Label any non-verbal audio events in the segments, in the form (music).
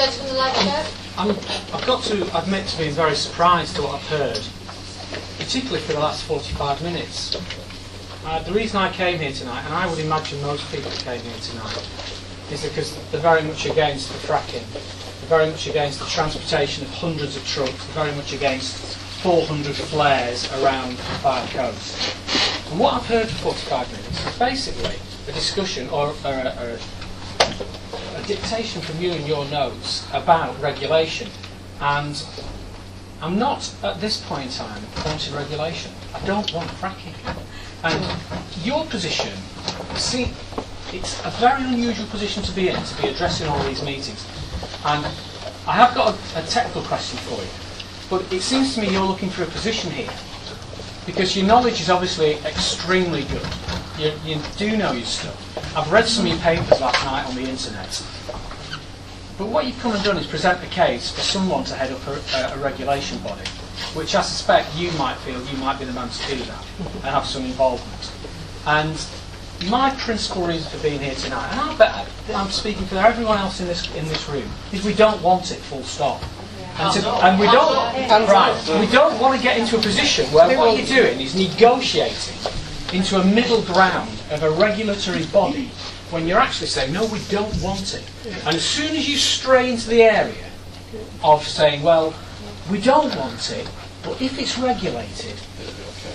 gentleman chair. I'm, I've got to admit to being very surprised to what I've heard, particularly for the last 45 minutes. Uh, the reason I came here tonight, and I would imagine most people came here tonight, is because they're very much against the fracking. They're very much against the transportation of hundreds of trucks. They're very much against 400 flares around the Fylde coast. And what I've heard for 45 minutes is basically a discussion or, or, a, or a dictation from you in your notes about regulation. And I'm not, at this point in time, wanting regulation. I don't want fracking. And your position, see, it's a very unusual position to be in, to be addressing all these meetings. And I have got a, a technical question for you. But it seems to me you're looking for a position here. Because your knowledge is obviously extremely good. You, you do know your stuff. I've read some of your papers last night on the internet. But what you've come and done is present a case for someone to head up a, a, regulation body, which I suspect you might feel you might be the man to do that and have some involvement. And my principal reason for being here tonight, and I bet I'm speaking for everyone else in this in this room, is we don't want it full stop. And, to, and we don't right, we don't want to get into a position where what you're doing is negotiating into a middle ground of a regulatory body when you're actually saying, no, we don't want it. And as soon as you stray into the area of saying, well, we don't want it, but if it's regulated,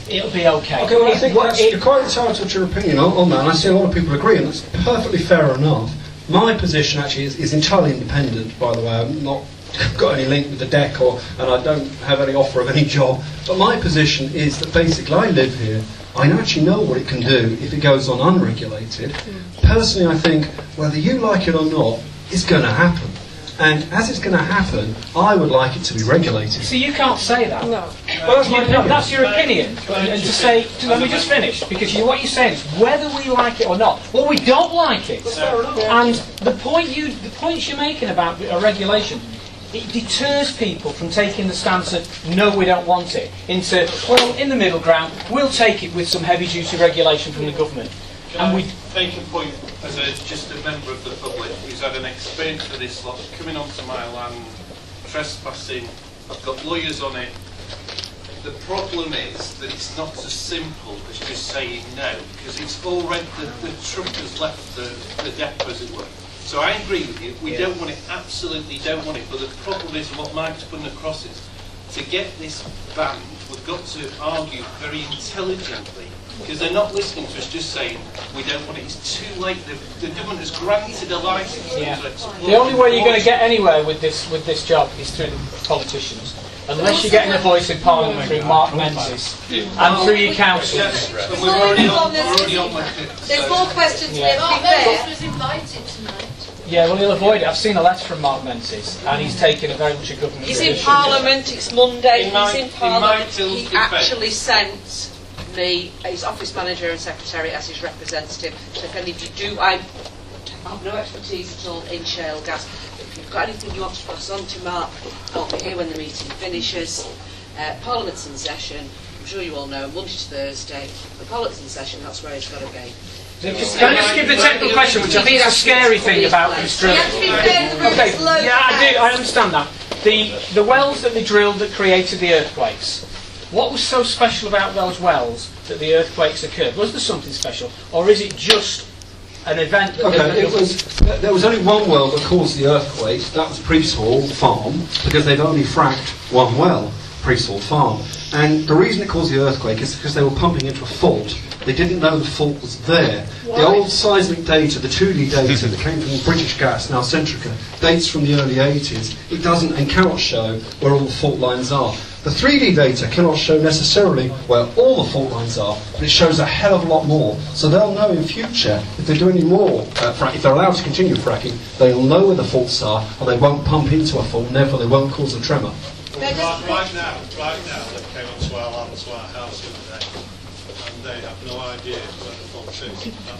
it'll be okay. Okay, well, I think what- that's, you're quite entitled to your opinion on, on that, and I see a lot of people agree, and that's perfectly fair enough. My position actually is, is entirely independent, by the way. I'm not (laughs) got any link with the DECC, or and I don't have any offer of any job. But my position is that basically I live here. I actually know what it can do if it goes on unregulated. Hmm. Personally, I think whether you like it or not, it's going to happen. And as it's going to happen, I would like it to be regulated. So you can't say that. Well, that's my You- no, opinion. that's your opinion. And, and to say, let me just finish, because you, what you're saying is whether we like it or not. Well, we don't like it. And the point you, the points you're making about a regulation, it deters people from taking the stance of no, we don't want it. Into well, in the middle ground, we'll take it with some heavy-duty regulation from the government. Can And I we, make a point as a, just a member of the public who's had an experience of this lot, coming onto my land, trespassing, I've got lawyers on it. The problem is that it's not as simple as just saying no, because it's already, the, the truck has left the, the depot as it were. So I agree with you, we don't want it, absolutely don't want it, but the problem is, what Mike's putting across is, to get this banned, we've got to argue very intelligently, because they're not listening to us just saying, we don't want it, it's too late, the, the government has granted a licence Yeah. the only way you're going to get anywhere with this with this job is through the politicians. Unless you're getting a voice in Parliament through Mark Menzies and oh, through your councils. Yes, we're already on, we're already on with it. There's more questions Yeah. here, to be Mark Menzies was invited tonight. Yeah, well, he'll avoid it. I've seen a letter from Mark Menzies, and he's taken a very much a government He's position. in Parliament, it's Monday, in he's my, in Parliament. In he actually sent me, his office manager and secretary, as his representative. So if any of you do, I have no expertise at all in shale gas. If you've got anything you want to pass on to Mark, I'll be here when the meeting finishes. Uh, Parliament's in session. I'm sure you all know, Monday to Thursday. The Parliament's in session, that's where it's got to be. Can I just give the technical question, which I think is a scary thing about this You drilling? have to be fair to the room, Okay, yeah, I do. I understand that. The the wells that they drilled that created the earthquakes. What was so special about those wells that the earthquakes occurred? Was there something special, or is it just an event that Okay, it was, there was only one well that caused the earthquake. That was Preese Hall Farm, because they'd only fracked one well, Preese Hall Farm. And the reason it caused the earthquake is because they were pumping into a fault. They didn't know the fault was there. The old seismic data, the 2D data that came from British Gas, now Centrica, dates from the early 80s. It doesn't and cannot show where all the fault lines are. The 3D data cannot show necessarily where all the fault lines are, but it shows a hell of a lot more. So they'll know in future if they do any more uh, frack, if they're allowed to continue fracking, they'll know where the faults are and they won't pump into a fault, and therefore they won't cause a tremor. Right, right now, right now, they came onto our land, to our house the other day, and they have no idea where the fault is.